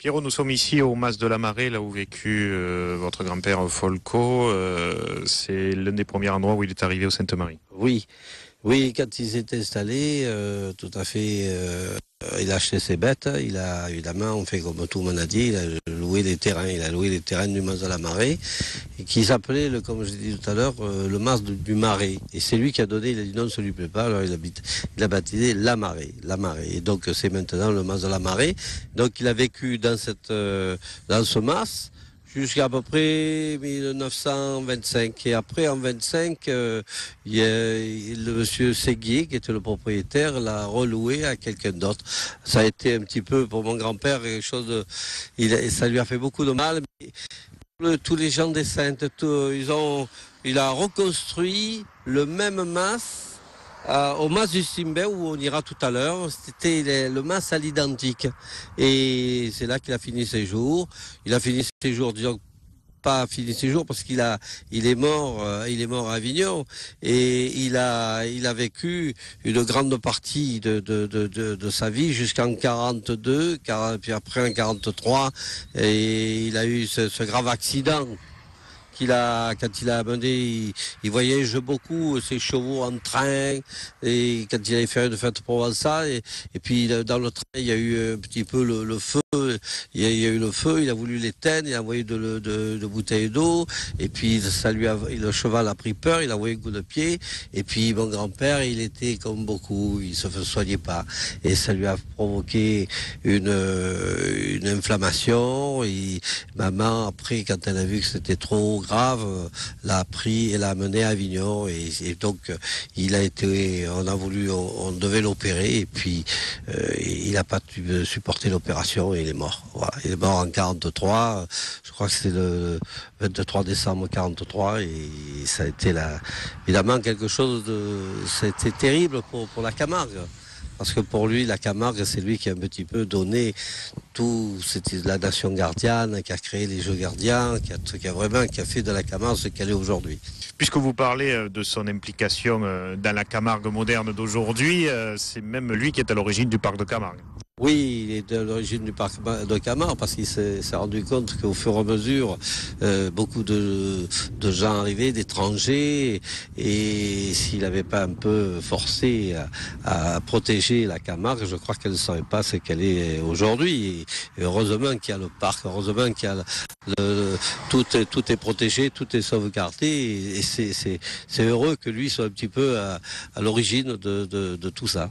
Pierrot, nous sommes ici au Mas de la Marée, là où vécu euh, votre grand-père Folco. Euh, c'est l'un des premiers endroits où il est arrivé au Sainte-Marie. Oui, oui, quand il s'est installé, euh, tout à fait, euh, il a acheté ses bêtes. Il a évidemment, on fait comme tout le monde a dit, il a loué des terrains. Il a loué les terrains du Mas de la Marée, qui s'appelait, comme je l'ai tout à l'heure, euh, le Mas du Marais. Et c'est lui qui a donné, il a dit non, ça lui plaît pas. Alors il a, il baptisé la Marée, la Marée. Et donc c'est maintenant le Mas de la Marée. Donc il a vécu dans cette, euh, dans ce Mas jusqu'à peu près 1925. Et après, en 25, euh, monsieur Séguier, qui était le propriétaire, l'a reloué à quelqu'un d'autre. Ça a été un petit peu, pour mon grand-père, quelque chose de... Il, ça lui a fait beaucoup de mal. Tous les gens des Saintes, ils ont, il a reconstruit le même mas euh, au mas du Simbé où on ira tout à l'heure. C'était le, mas à l'identique. Et c'est là qu'il a fini ses jours. Il a fini ses jours, disons, pas fini ses jours parce qu'il a, il est mort, euh, il est mort à Avignon et il a, il a vécu une grande partie de, de, de, de, sa vie jusqu'en 42, 40, puis après en 43 et il a eu ce grave accident quand il a mené, il, voyage beaucoup ses chevaux en train et quand il avait fait une fête provençale et, et puis dans le train il y a eu un petit peu le, feu il y, a, eu le feu, il a voulu l'éteindre, il a envoyé de, bouteilles d'eau, et puis ça lui le cheval a pris peur, il a envoyé un coup de pied, et puis mon grand-père, il était comme beaucoup, il se soignait pas, et ça lui a provoqué une, une inflammation, et maman, après, quand elle a vu que c'était trop euh, l'a pris et l'a amené à Avignon, et, donc euh, il a été, on a voulu, on, devait l'opérer, et puis euh, il n'a pas pu supporter l'opération, et il est mort. Il est mort en 43. Je crois que c'est le 23 décembre 43 et ça a été là, évidemment quelque chose de, c'était terrible pour la Camargue. Parce que pour lui, la Camargue, c'est lui qui a un petit peu donné tout, c'était la nation gardienne, qui a créé les jeux gardiens, qui a, vraiment, qui a fait de la Camargue ce qu'elle est aujourd'hui. Puisque vous parlez euh, de son implication euh, dans la Camargue moderne d'aujourd'hui, euh, c'est même lui qui est à l'origine du parc de Camargue. Oui, il est de l'origine du parc de Camargue parce qu'il s'est rendu compte qu'au fur et à mesure, euh, beaucoup de, gens arrivaient, d'étrangers, et s'il n'avait pas un peu forcé à, protéger la Camargue, je crois qu'elle ne serait pas ce qu'elle est aujourd'hui. Heureusement qu'il y a le parc, heureusement qu'il y a le, le- tout, est, tout est protégé, tout est sauvegardé, et, c'est- heureux que lui soit un petit peu à, l'origine de tout ça.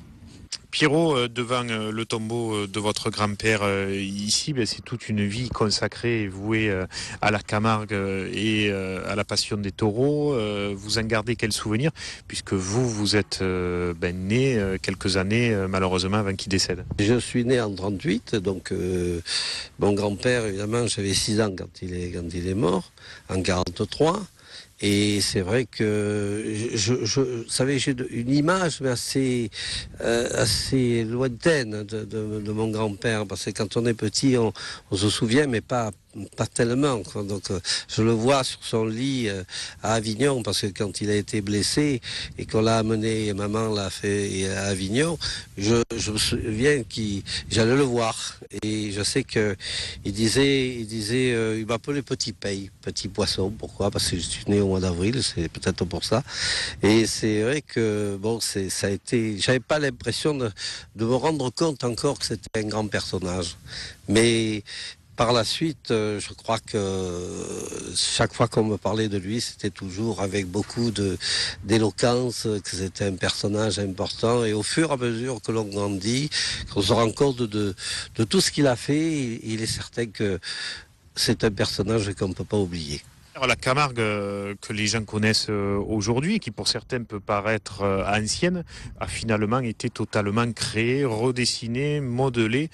Pierrot, euh, devant euh, le tombeau euh, de votre grand-père ici, ben, c'est toute une vie consacrée et vouée à la Camargue et à la passion des taureaux. Vous en gardez quel souvenir Puisque vous, vous êtes ben, né quelques années malheureusement avant qu'il décède? Je suis né en 38, donc mon grand-père, évidemment, j'avais 6 ans quand il est, quand il est mort, en 43. Et c'est vrai que, je, je, vous savez, j'ai une image assez, euh, assez lointaine de, mon grand-père, parce que quand on est petit, on se souvient, mais pas, pas tellement. quoi. Donc, euh, je le vois sur son lit euh, à Avignon, parce que quand il a été blessé et qu'on l'a amené, maman l'a fait à Avignon, je, me souviens qu'il, j'allais le voir. Et je sais que il disait, il disait, euh, il m'appelait Petit Paye, Petit Poisson. Pourquoi? Parce que je suis né au mois d'avril, c'est peut-être pour ça. Et c'est vrai que bon, c'est, ça a été, j'avais pas l'impression de, de me rendre compte encore que c'était un grand personnage. Mais par la suite, euh, je crois que euh, chaque fois qu'on me parlait de lui, c'était toujours avec beaucoup d'éloquence, que c'était un personnage important. Et au fur et à mesure que l'on grandit, qu'on se rend compte de, tout ce qu'il a fait, il est certain que c'est un personnage qu'on ne peut pas oublier. La Camargue euh, que les gens connaissent euh, aujourd'hui, qui pour certains peut paraître euh, ancienne, a finalement été totalement créée, redessinée, modelée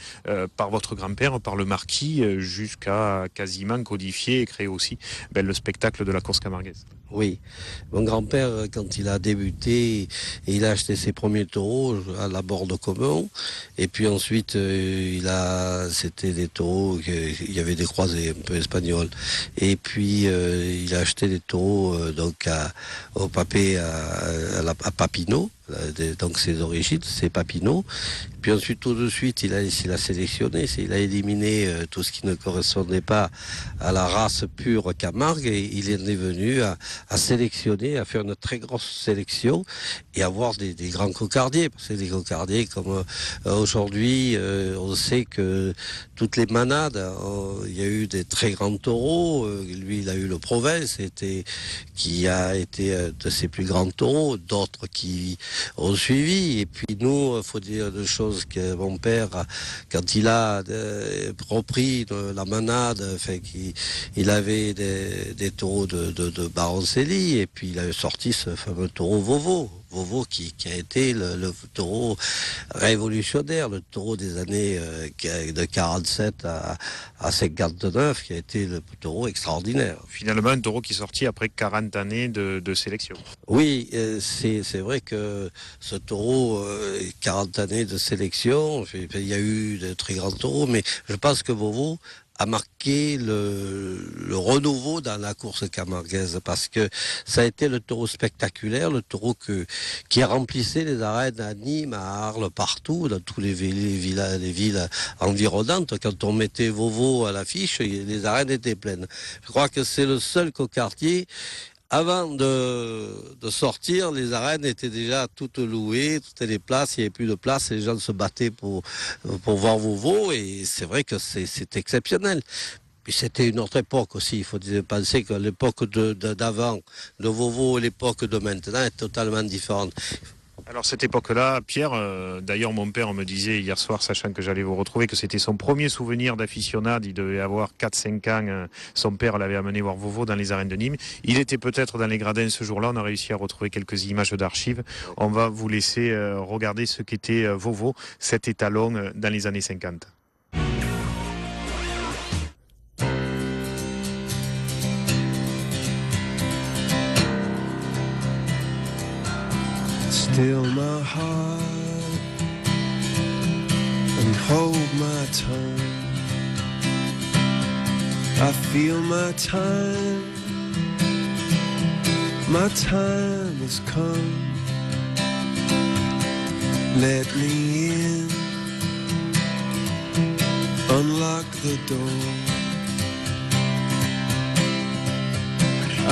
par votre grand-père, par le marquis, jusqu'à quasiment codifier et créer aussi ben, le spectacle de la course camarguaise. Oui, mon grand-père, quand il a débuté, il a acheté ses premiers taureaux à la Borde Commun, et puis ensuite, euh, il a, c'était des taureaux, il y avait des croisés un peu espagnols, et puis euh, il a acheté des taureaux euh, donc au papé à Papineau, donc ses origines, c'est Papineau. Puis ensuite, tout de suite, il a, il a sélectionné, il a éliminé euh, tout ce qui ne correspondait pas à la race pure Camargue et il est venu à, sélectionner, à faire une très grosse sélection et avoir des, grands cocardiers. Parce que des cocardiers comme euh, aujourd'hui, euh, on sait que toutes les manades, il y a eu des très grands taureaux. lui, il a eu le Provence, qui a été de ses plus grands taureaux, d'autres qui ont suivi. Et puis nous, il faut dire deux choses que mon père, quand il a euh, repris la manade, fait il, avait des, taureaux de, de, de Baroncelli et puis il a sorti ce fameux taureau Vovo. Vovo qui, a été le, taureau révolutionnaire, le taureau des années euh, de 47 à, à 59, qui a été le taureau extraordinaire. Finalement, un taureau qui est sorti après 40 années de, sélection. Oui, euh, c'est vrai que ce taureau, 40 euh, années de sélection, il y a eu de très grands taureaux, mais je pense que Vovo a marqué le, renouveau dans la course camarguaise parce que ça a été le taureau spectaculaire, le taureau que, qui a remplissé les arènes à Nîmes, à Arles, partout, dans tous les, villes, les villes environnantes. Quand on mettait Vovo à l'affiche, les arènes étaient pleines. Je crois que c'est le seul cocartier avant de, sortir, les arènes étaient déjà toutes louées, toutes les places, il n'y avait plus de place, les gens se battaient pour, voir Vovo, et c'est vrai que c'est exceptionnel. C'était une autre époque aussi. Il faut penser que l'époque d'avant, de, de, Vovo et l'époque de maintenant est totalement différente. Alors cette époque-là, Pierre, euh, d'ailleurs mon père me disait hier soir, sachant que j'allais vous retrouver, que c'était son premier souvenir d'aficionade. Il devait avoir 4-5 ans. Euh, son père l'avait amené voir Vovo dans les arènes de Nîmes. Il était peut-être dans les gradins ce jour-là. On a réussi à retrouver quelques images d'archives. On va vous laisser euh, regarder ce qu'était Vovo, cet étalon dans les années 50. Still my heart and hold my tongue. I feel my time, my time has come. Let me in, unlock the door.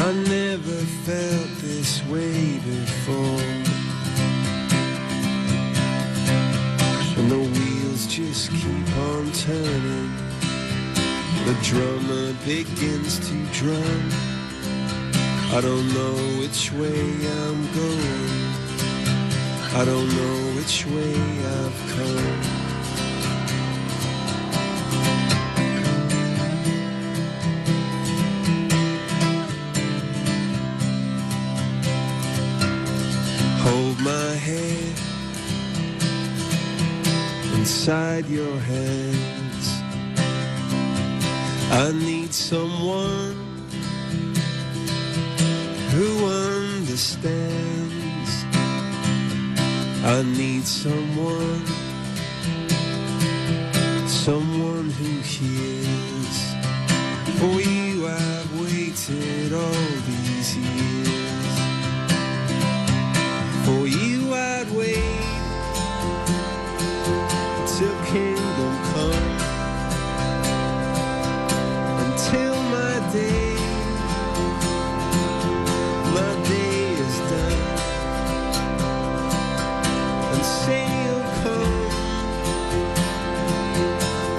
I never felt this way before. And the wheels just keep on turning. The drummer begins to drum. I don't know which way I'm going. I don't know which way I've come. Hold my head inside your hands. I need someone who understands. I need someone, someone who hears. For you I've waited all these years. For you I'd wait kingdom come. Until my day my day is done. And say you'll come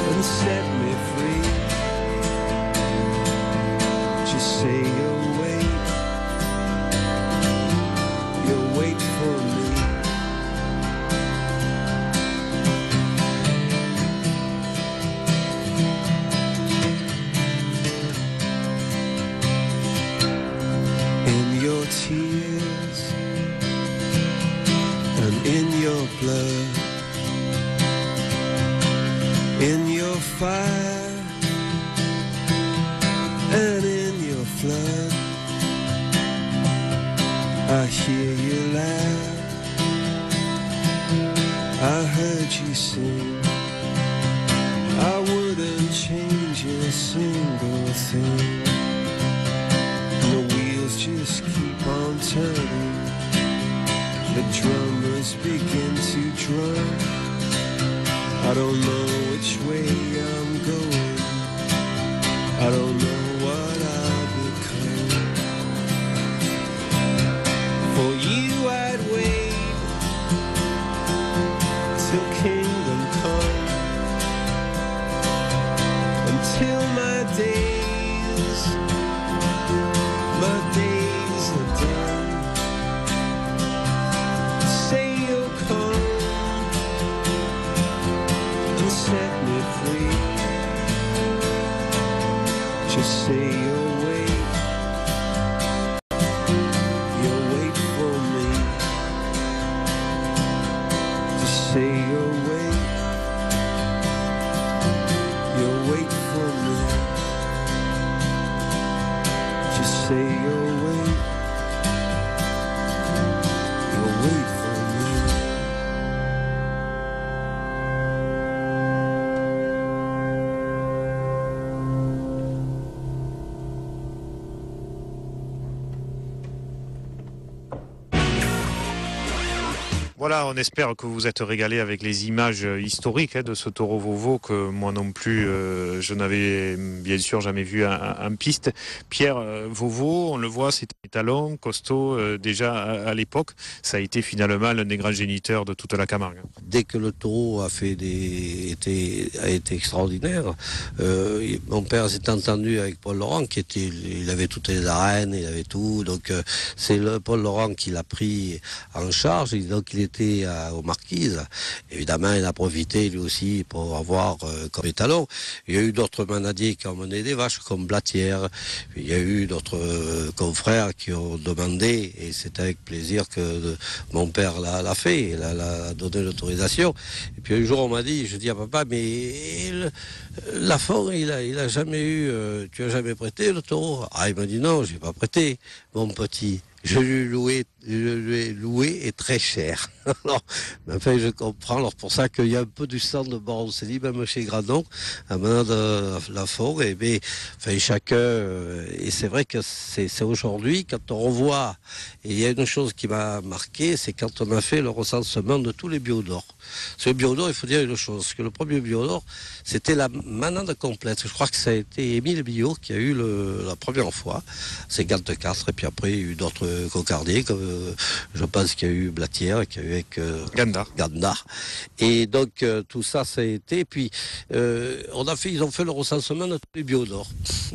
and set me free. Just say turning. The drummer eyes begin to drum. I don't know which way I'm going. I don't know say you'll wait. You'll wait for me. Just say you'll wait. On espère que vous êtes régalé avec les images euh, historiques hein, de ce taureau Vovo que moi non plus, euh, je n'avais bien sûr jamais vu en, piste. Pierre euh, on le voit, c'est un talon costaud euh, déjà à, l'époque. Ça a été finalement l'un des grands géniteurs de toute la Camargue. Dès que le taureau a fait des, a été extraordinaire, mon père s'est entendu avec Paul Laurent, qui était, il avait toutes les arènes, il avait tout. Donc c'est Paul Laurent qui l'a pris en charge. Donc il était aux Marquises. Évidemment, il a profité lui aussi pour avoir euh, comme étalon. Il y a eu d'autres manadiers qui ont mené des vaches, comme Blatière. Il y a eu d'autres euh, confrères qui ont demandé, et c'est avec plaisir que euh, mon père l'a fait, il a, donné l'autorisation. Et puis un jour, on m'a dit, je dis à papa, mais le- la forêt, il a, il jamais eu, tu as jamais prêté le taureau? Ah, il m'a dit non, j'ai pas prêté, mon petit. Je lui ai loué, je lui loué et très cher. Alors, enfin, je comprends. Alors pour ça qu'il y a un peu du sang de Baroncelli, même chez Granon, à maintenant de la forêt. Mais enfin, chacun. euh, et c'est vrai que c'est aujourd'hui quand on revoit. Et il y a une chose qui m'a marqué, c'est quand on a fait le recensement de tous les biodors. Ce biodor, il faut dire une chose, que le premier biodor, c'était la manade complète. Je crois que ça a été Émile Billot qui a eu le, la première fois, 54, et puis après il y a eu d'autres cocardiers, comme je pense qu'il y a eu Blatière, qu'il y a eu avec euh, Gandar. Gandar. Et donc euh, tout ça, ça a été. Puis euh, on a fait, ils ont fait le recensement de tous les biodors.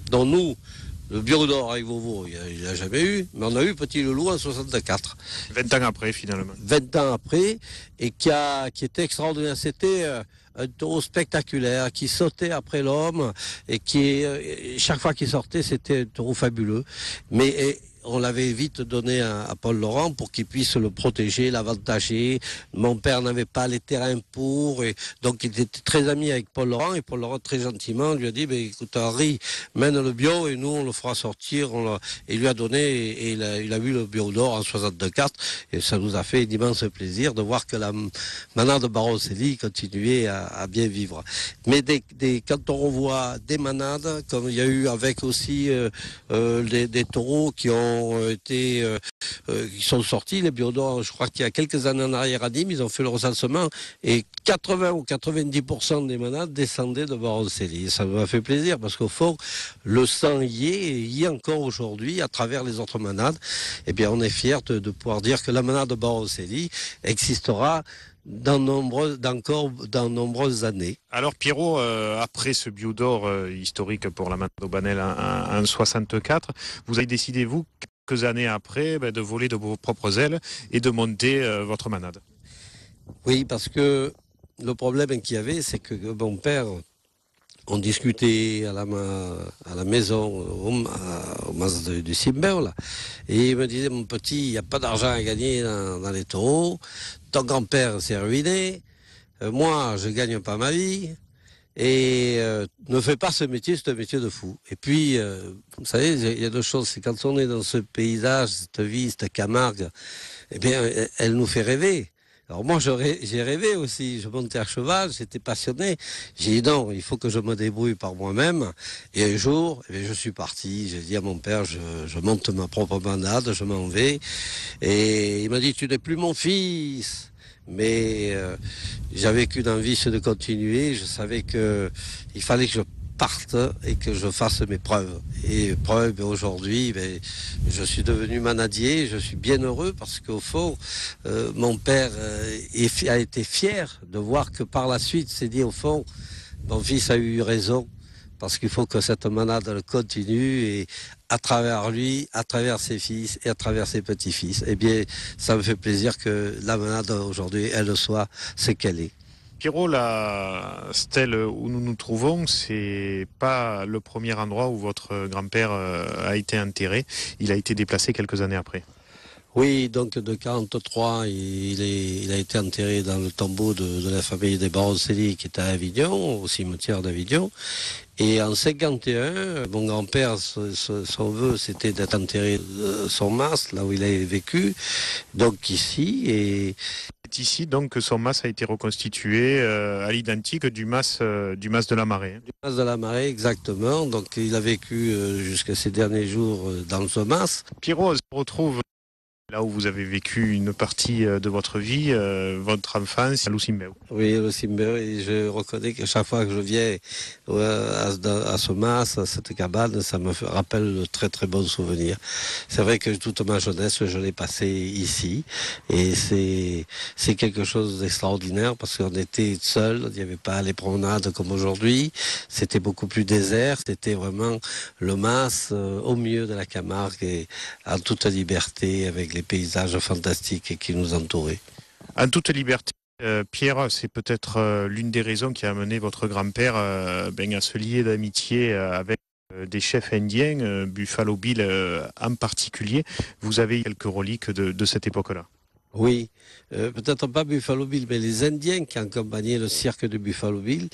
dont nous, le biodor avec Vovo, il n'a jamais eu, mais on a eu Petit Loulou en 64. 20 ans après finalement. 20 ans après, et qui, a, qui était extraordinaire. C'était un taureau spectaculaire qui sautait après l'homme et qui, chaque fois qu'il sortait, c'était un taureau fabuleux. Mais et, on l'avait vite donné à, à Paul Laurent pour qu'il puisse le protéger, l'avantager. Mon père n'avait pas les terrains pour, et donc il était très ami avec Paul Laurent, et Paul Laurent très gentiment lui a dit, ben, écoute Henri, mène le bio et nous on le fera sortir. On et il lui a donné, et, il, a, il a eu le bio d'or en 64, et ça nous a fait un immense plaisir de voir que la manade de Baroncelli continuait à, à bien vivre. Mais des, des- quand on revoit des manades, comme il y a eu avec aussi euh, euh, des, des taureaux qui ont été, euh, euh, qui sont sortis, les biodors, je crois qu'il y a quelques années en arrière à Nîmes, ils ont fait le recensement et 80 ou 90% des manades descendaient de Baroncelli. Ça m'a fait plaisir parce qu'au fond, le sang y est et y est encore aujourd'hui à travers les autres manades. Et bien, on est fiers de, pouvoir dire que la manade de Baroncelli existera dans nombreux, d'encore dans nombreuses années. Alors Pierrot, euh, après ce biodor euh, historique pour la Manade Banel en, en, en 64, vous avez décidé, vous, années après, ben, de voler de vos propres ailes et de monter euh, votre manade. Oui, parce que le problème qu'il y avait, c'est que mon père, on discutait à la, à la maison, au, mas du Cimber, là, et il me disait, mon petit, il n'y a pas d'argent à gagner dans, les taureaux, ton grand-père s'est ruiné, Euh, moi, je gagne pas ma vie, et euh, ne fais pas ce métier, c'est un métier de fou. Et puis, euh, vous savez, il y a deux choses, c'est quand on est dans ce paysage, cette vie, cette Camargue, eh bien, elle- nous fait rêver. Alors moi, j'ai rêvé aussi. Je montais à cheval, j'étais passionné. J'ai dit non, il faut que je me débrouille par moi-même. Et un jour, eh je suis parti. J'ai dit à mon père, je, monte ma propre manade, je m'en vais. Et il m'a dit, tu n'es plus mon fils. Mais euh, j'avais qu'une envie, c'est de continuer. Je savais que il fallait que je parte et que je fasse mes preuves. Et preuves, ben, aujourd'hui, ben, je suis devenu manadier, je suis bien heureux parce qu'au fond, euh, mon père euh, a été fier de voir que par la suite, s'est dit au fond, mon fils a eu raison parce qu'il faut que cette manade continue à travers lui, à travers ses fils et à travers ses petits-fils. Eh bien, ça me fait plaisir que la manade aujourd'hui, elle soit ce qu'elle est. Pierrot, la stèle où nous nous trouvons, c'est pas le premier endroit où votre grand-père euh, a été enterré. Il a été déplacé quelques années après. Oui, donc de 43, il, est, il a été enterré dans le tombeau de, de la famille des Baroncelli qui était à Avignon, au cimetière d'Avignon. Et en 51, mon grand-père, son vœu, c'était d'être enterré de son mas, là où il avait vécu, donc ici. Et C'est ici donc que son mas a été reconstitué euh, à l'identique du mas, euh, du mas de la marée. du mas de la marée, exactement. Donc il a vécu euh, jusqu'à ses derniers jours euh, dans ce mas. Pierrot, on se retrouve là où vous avez vécu une partie euh, de votre vie, euh, votre enfance, à Lucimbeu. Oui, le Simber, et je reconnais que chaque fois que je viens à, ce- mas, à cette cabane, ça me rappelle de très très bons souvenirs. C'est vrai que toute ma jeunesse, je l'ai passée ici, et c'est c'est quelque chose d'extraordinaire parce qu'on était seul, il n'y avait pas les promenades comme aujourd'hui, c'était beaucoup plus désert, c'était vraiment le mas euh, au milieu de la Camargue et en toute liberté avec les paysages fantastiques qui nous entouraient. En toute liberté. euh, Pierre, c'est peut-être euh, l'une des raisons qui a amené votre grand-père euh, ben, à se lier d'amitié avec des chefs indiens, Buffalo Bill en particulier. Vous avez quelques reliques de cette époque-là. Oui, euh, peut-être pas Buffalo Bill, mais les Indiens qui accompagnaient le cirque de Buffalo Bill,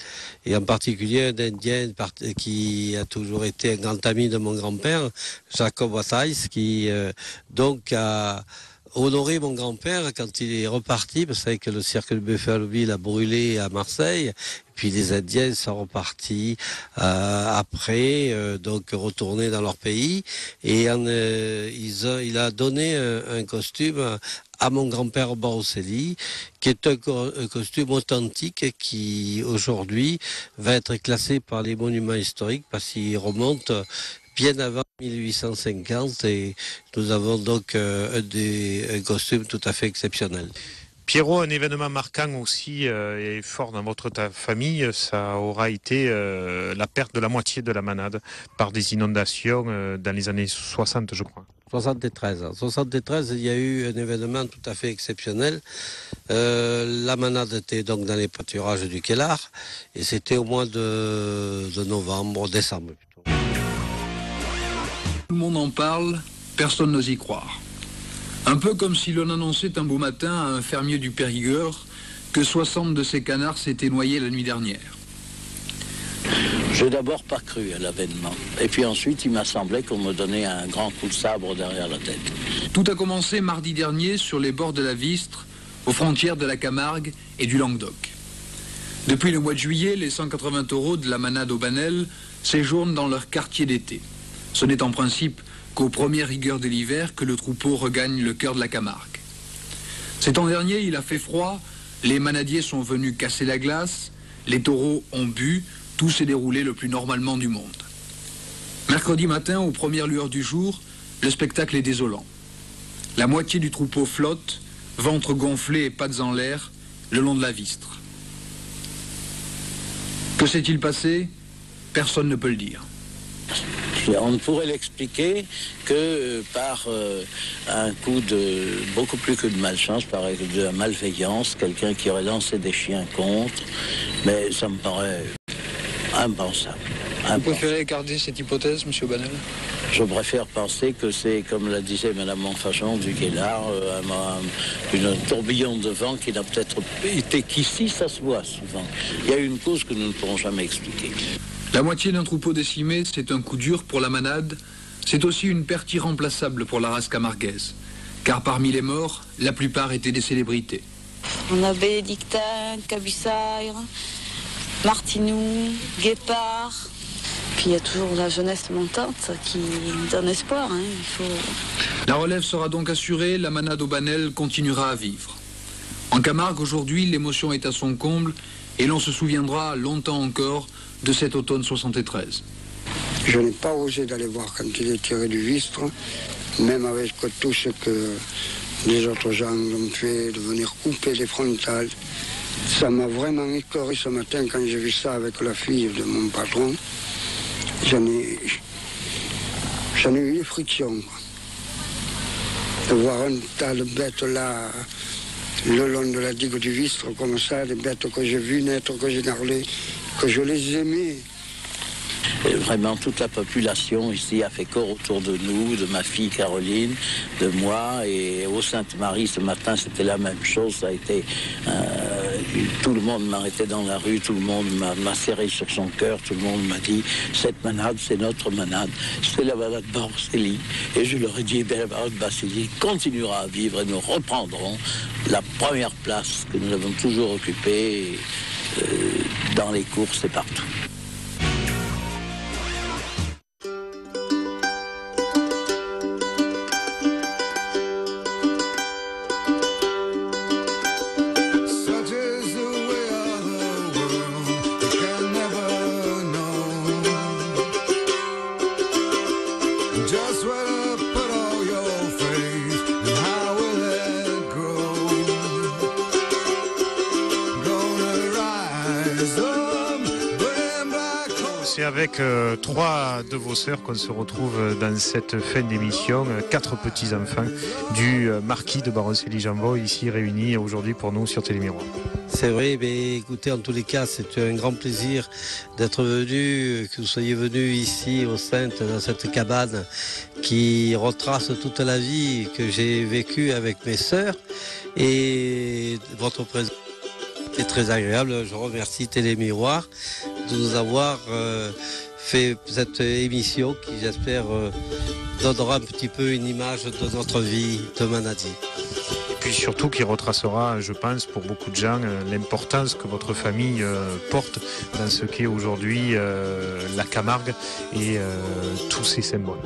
et en particulier un Indien qui a toujours été un grand ami de mon grand-père, Jacob Wattais, qui euh, donc a honoré mon grand-père quand il est reparti, parce que le cirque de Buffalo Bill a brûlé à Marseille, puis les Indiens sont repartis euh, après, euh, donc retournés dans leur pays, et euh, il a donné un, costume à- mon grand-père Baroselli, qui est un, un costume authentique qui aujourd'hui va être classé par les monuments historiques parce qu'il remonte bien avant 1850 et nous avons donc euh, des- un costume tout à fait exceptionnel. Pierrot, un événement marquant aussi euh, et fort dans votre famille, ça aura été euh, la perte de la moitié de la manade par des inondations euh, dans les années 60, je crois. 73. En 73, il y a eu un événement tout à fait exceptionnel. La manade était donc dans les pâturages du Kellar et c'était au mois de, de novembre, décembre le monde en parle, personne n'ose y croire. Un peu comme si l'on annonçait un beau matin à un fermier du Périgord que 60 de ses canards s'étaient noyés la nuit dernière. J'ai d'abord pas cru à l'avènement. Et puis ensuite, il m'a semblé qu'on me donnait un grand coup de sabre derrière la tête. Tout a commencé mardi dernier sur les bords de la Vistre, aux frontières de la Camargue et du Languedoc. Depuis le mois de juillet, les 180 taureaux de la manade au Banel séjournent dans leur quartier d'été. Ce n'est en principe qu'aux premières rigueurs de l'hiver que le troupeau regagne le cœur de la Camargue. Cet an dernier, il a fait froid, les manadiers sont venus casser la glace, les taureaux ont bu, tout s'est déroulé le plus normalement du monde. Mercredi matin, aux premières lueurs du jour, le spectacle est désolant. La moitié du troupeau flotte, ventre gonflé et pattes en l'air, le long de la Vistre. Que s'est-il passé? Personne ne peut le dire. On ne pourrait l'expliquer que euh, par euh, un coup de beaucoup plus que de malchance, par de la malveillance, quelqu'un qui aurait lancé des chiens contre. Mais ça me paraît impensable. Vous préférez écarter cette hypothèse, Monsieur Banel? Je préfère penser que c'est, comme la disait Madame Montfachon du Guélard, euh, un, un- tourbillon de vent qui n'a peut-être été qu'ici, ça se voit souvent. Il y a une cause que nous ne pourrons jamais expliquer. La moitié d'un troupeau décimé, c'est un coup dur pour la manade. C'est aussi une perte irremplaçable pour la race camarguaise. Car parmi les morts, la plupart étaient des célébrités. On a Bénédictin, Cabussaire, Martinou, Guépard. Puis il y a toujours la jeunesse montante qui donne espoir. hein. Il faut... La relève sera donc assurée, la manade au Banel continuera à vivre. En Camargue, aujourd'hui, l'émotion est à son comble et l'on se souviendra longtemps encore de cet automne 73. Je n'ai pas osé d'aller voir quand il est tiré du vistre, même avec tout ce que les autres gens ont fait, de venir couper les frontales. Ça m'a vraiment écœuré ce matin quand j'ai vu ça avec la fille de mon patron. J'en ai, eu des frictions. De voir un tas de bêtes là, le long de la digue du Vistre, comme ça, des bêtes que j'ai vues naître, que j'ai gardées, je les aimais. Et vraiment, toute la population ici a fait corps autour de nous, de ma fille Caroline, de moi. Et au Sainte-Marie, ce matin, c'était la même chose. Ça a été. euh, tout le monde m'arrêtait dans la rue, tout le monde m'a serré sur son cœur, tout le monde m'a dit Cette manade, c'est notre manade. C'est la manade Barcelli. Et je leur ai dit ben, La manade Barcelli continuera à vivre et nous reprendrons la première place que nous avons toujours occupée dans les courses et partout. C'est avec euh, trois de vos sœurs qu'on se retrouve dans cette fin d'émission. Quatre petits-enfants du euh, marquis de Baroncelli-Jambon ici réunis aujourd'hui pour nous sur Télémiroir. C'est vrai, mais écoutez, en tous les cas, c'est un grand plaisir d'être venu, que vous soyez venu ici au Sainte, dans cette cabane qui retrace toute la vie que j'ai vécue avec mes sœurs. Et votre présence est très agréable. Je remercie Télémiroir de nous avoir euh, fait cette émission qui, j'espère, euh, donnera un petit peu une image de notre vie de Manadi. Et puis surtout qui retracera, je pense, pour beaucoup de gens, euh, l'importance que votre famille porte dans ce qu'est aujourd'hui la Camargue et tous ses symboles.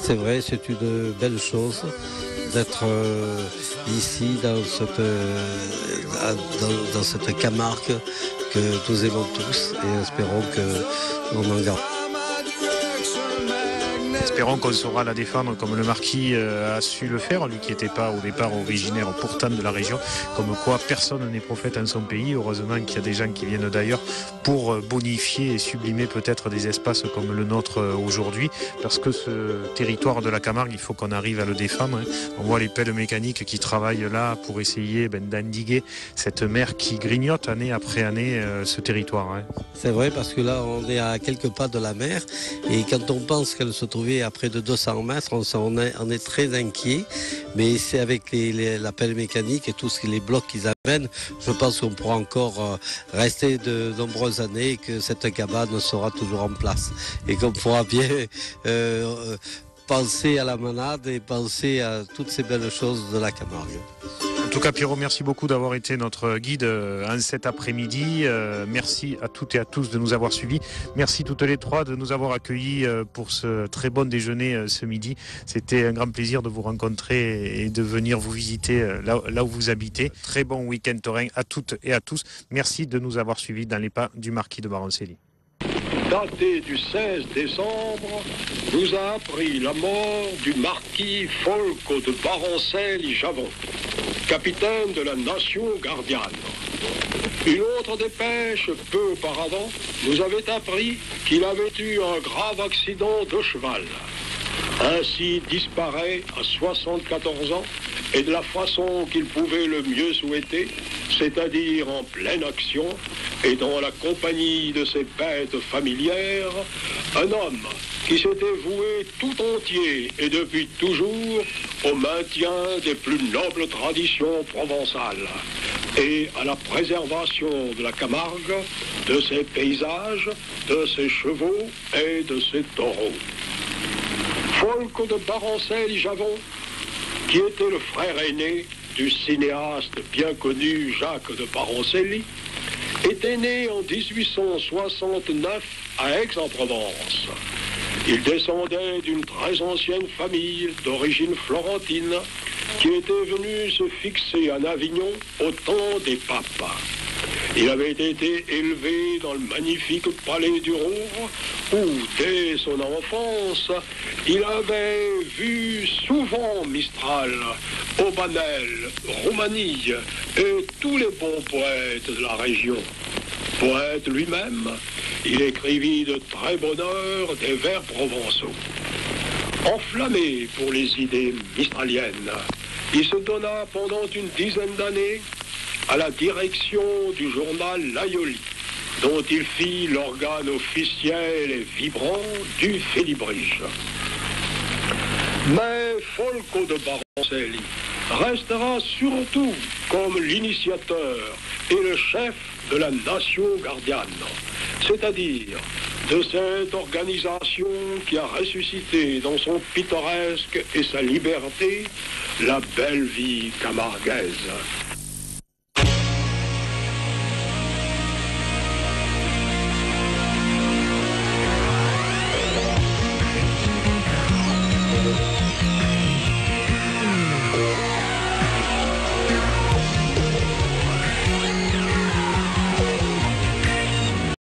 C'est vrai, c'est une belle chose d'être ici dans cette, dans, dans cette Camargue que nous aimons tous et espérons que on en garde. Espérons qu'on saura la défendre comme le marquis euh, a su le faire, lui qui n'était pas au départ originaire pourtant de la région, comme quoi personne n'est prophète en son pays. Heureusement qu'il y a des gens qui viennent d'ailleurs pour euh, bonifier et sublimer peut-être des espaces comme le nôtre euh, aujourd'hui, parce que ce territoire de la Camargue, il faut qu'on arrive à le défendre. hein. On voit les pelles mécaniques qui travaillent là pour essayer ben, d'endiguer cette mer qui grignote année après année ce territoire. hein. C'est vrai parce que là on est à quelques pas de la mer et quand on pense qu'elle se trouvait à près de 200 mètres, on, est, très inquiet. Mais c'est avec les, les- la pelle mécanique et tous les blocs qu'ils amènent, je pense qu'on pourra encore euh, rester de nombreuses années et que cette cabane sera toujours en place et qu'on pourra bien euh, euh, penser à la manade et penser à toutes ces belles choses de la Camargue. En tout cas, Pierrot, merci beaucoup d'avoir été notre guide euh, en cet après-midi. Euh, merci à toutes et à tous de nous avoir suivis. Merci toutes les trois de nous avoir accueillis euh, pour ce très bon déjeuner ce midi. C'était un grand plaisir de vous rencontrer et de venir vous visiter là, où vous habitez. Très bon week-end taurin à toutes et à tous. Merci de nous avoir suivis dans les pas du marquis de Baroncelli. daté du 16 décembre, nous a appris la mort du marquis Folco de Baroncel-Javon, capitaine de la nation gardiane. Une autre dépêche, peu auparavant, nous avait appris qu'il avait eu un grave accident de cheval. Ainsi disparaît à 74 ans et de la façon qu'il pouvait le mieux souhaiter, c'est-à-dire en pleine action et dans la compagnie de ses bêtes familières, un homme qui s'était voué tout entier et depuis toujours au maintien des plus nobles traditions provençales et à la préservation de la Camargue, de ses paysages, de ses chevaux et de ses taureaux. Folco de Baroncel-Javon, qui était le frère aîné du cinéaste bien connu Jacques de Baroncelli, était né en 1869 à Aix-en-Provence. Il descendait d'une très ancienne famille d'origine florentine qui était venu se fixer en Avignon au temps des papas. Il avait été élevé dans le magnifique palais du Rouvre, où, dès son enfance, il avait vu souvent Mistral, Aubanel, Romanille et tous les bons poètes de la région. Poète lui-même, il écrivit de très bonne heure des vers provençaux. Enflammé pour les idées mistraliennes, il se donna pendant une dizaine d'années à la direction du journal L'Aïoli, dont il fit l'organe officiel et vibrant du Félibrige. Mais Folco de Baroncelli restera surtout comme l'initiateur et le chef de la nation gardienne, c'est-à-dire de cette organisation qui a ressuscité dans son pittoresque et sa liberté la belle vie camarguaise.